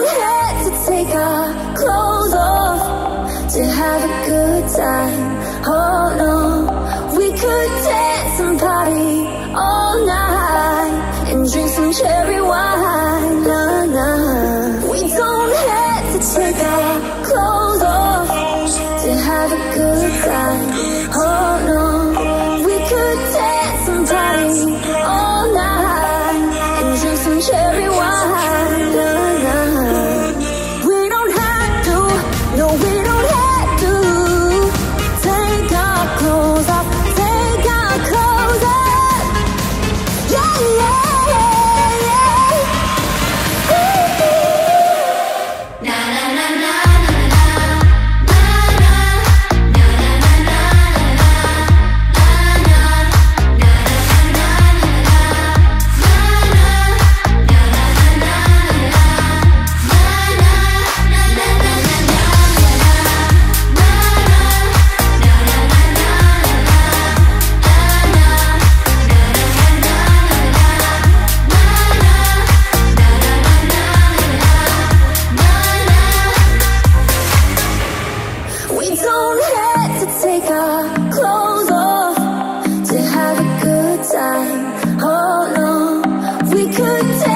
We have to take our clothes off to have a good time. Oh no, we could dance and party all night and drink some cherry wine. don't have to take our clothes off to have a good time. Oh no, we could.